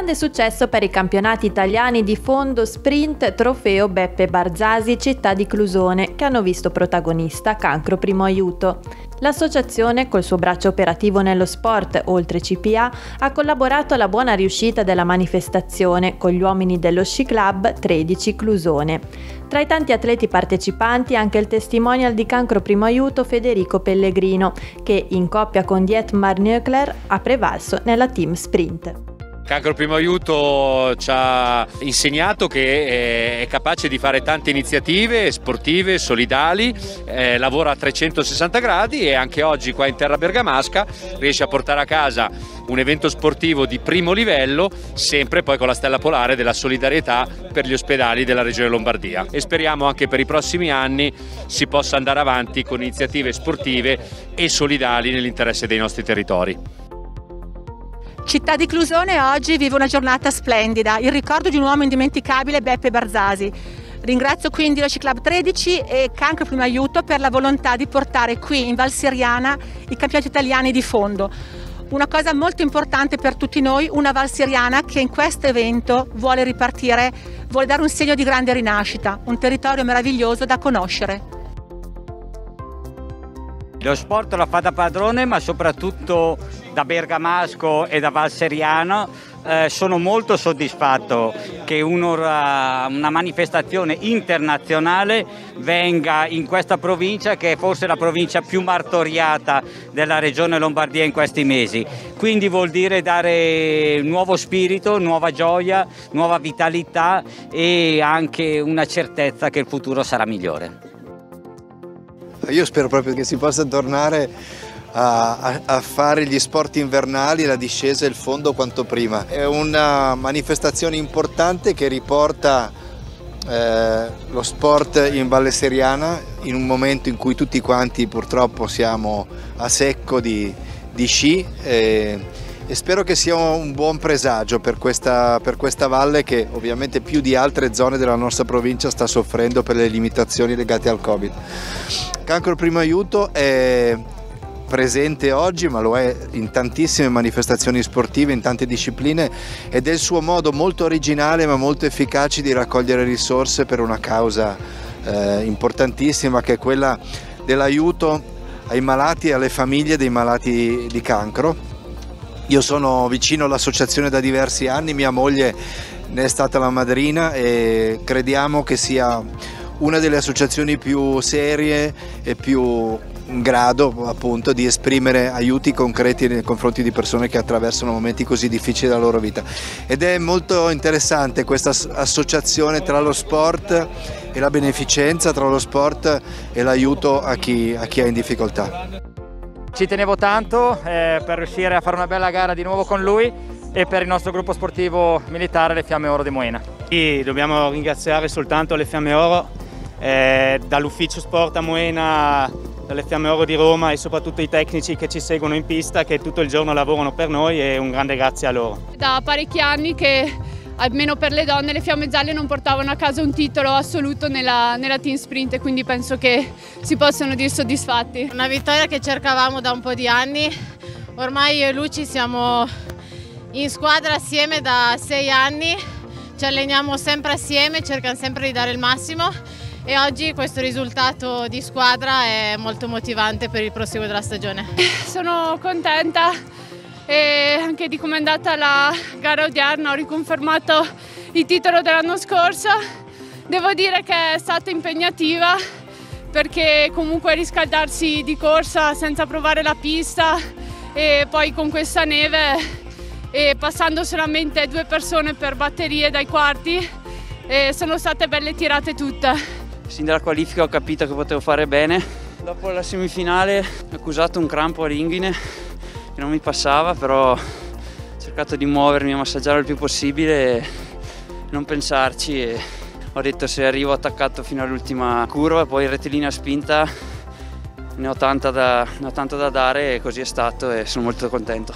Grande successo per i campionati italiani di fondo sprint trofeo Beppe Barzasi città di Clusone che hanno visto protagonista Cancro Primo Aiuto. L'associazione, col suo braccio operativo nello sport, oltre CPA, ha collaborato alla buona riuscita della manifestazione con gli uomini dello Sci Club 13 Clusone. Tra i tanti atleti partecipanti anche il testimonial di cancro primo aiuto Federico Pellegrino, che in coppia con Dietmar Nöckler ha prevalso nella team sprint. Cancro Primo Aiuto ci ha insegnato che è capace di fare tante iniziative sportive, solidali, eh, lavora a 360 gradi e anche oggi qua in terra bergamasca riesce a portare a casa un evento sportivo di primo livello, sempre poi con la stella polare della solidarietà per gli ospedali della regione Lombardia. E speriamo anche per i prossimi anni si possa andare avanti con iniziative sportive e solidali nell'interesse dei nostri territori. Città di Clusone oggi vive una giornata splendida, il ricordo di un uomo indimenticabile Beppe Barzasi. Ringrazio quindi la Ciclab 13 e Cancro Primo Aiuto per la volontà di portare qui in Val Siriana i campionati italiani di fondo. Una cosa molto importante per tutti noi, una Val Siriana che in questo evento vuole ripartire, vuole dare un segno di grande rinascita, un territorio meraviglioso da conoscere. Lo sport la fa da padrone, ma soprattutto da Bergamasco e da Valseriano eh, sono molto soddisfatto che una, una manifestazione internazionale venga in questa provincia che è forse la provincia più martoriata della regione Lombardia in questi mesi. Quindi vuol dire dare nuovo spirito, nuova gioia, nuova vitalità e anche una certezza che il futuro sarà migliore. Io spero proprio che si possa tornare a, a, fare gli sport invernali, la discesa e il fondo quanto prima. È una manifestazione importante che riporta eh, lo sport in Valle Seriana in un momento in cui tutti quanti purtroppo siamo a secco di, di sci. Eh, e spero che sia un buon presagio per questa, per questa, valle che ovviamente più di altre zone della nostra provincia sta soffrendo per le limitazioni legate al Covid. Cancro Primo Aiuto è presente oggi ma lo è in tantissime manifestazioni sportive, in tante discipline ed è il suo modo molto originale ma molto efficace di raccogliere risorse per una causa eh, importantissima che è quella dell'aiuto ai malati e alle famiglie dei malati di cancro. Io sono vicino all'associazione da diversi anni, mia moglie ne è stata la madrina e crediamo che sia una delle associazioni più serie e più in grado appunto di esprimere aiuti concreti nei confronti di persone che attraversano momenti così difficili della loro vita ed è molto interessante questa associazione tra lo sport e la beneficenza, tra lo sport e l'aiuto a chi, a chi è in difficoltà. Ci tenevo tanto eh, per riuscire a fare una bella gara di nuovo con lui e per il nostro gruppo sportivo militare le Fiamme Oro di Moena. Sì, dobbiamo ringraziare soltanto le Fiamme Oro eh, dall'ufficio sport a Moena, dalle Fiamme Oro di Roma e soprattutto i tecnici che ci seguono in pista che tutto il giorno lavorano per noi e un grande grazie a loro. Da parecchi anni che almeno per le donne le fiamme gialle non portavano a casa un titolo assoluto nella, nella team sprint e quindi penso che si possano dire soddisfatti. Una vittoria che cercavamo da un po' di anni, ormai io e Luci siamo in squadra assieme da sei anni, ci alleniamo sempre assieme, cercano sempre di dare il massimo e oggi questo risultato di squadra è molto motivante per il proseguo della stagione. Sono contenta anche di come è andata la gara odierna ho riconfermato il titolo dell'anno scorso. Devo dire che è stata impegnativa perché comunque riscaldarsi di corsa senza provare la pista e poi con questa neve e passando solamente due persone per batterie dai quarti sono state belle tirate tutte. Sin dalla qualifica ho capito che potevo fare bene. Dopo la semifinale ho accusato un crampo a ringhine che non mi passava, però ho cercato di muovermi, a massaggiare il più possibile e non pensarci e ho detto se arrivo attaccato fino all'ultima curva, poi rettilinea spinta ne ho, da, ne ho tanto da dare e così è stato e sono molto contento.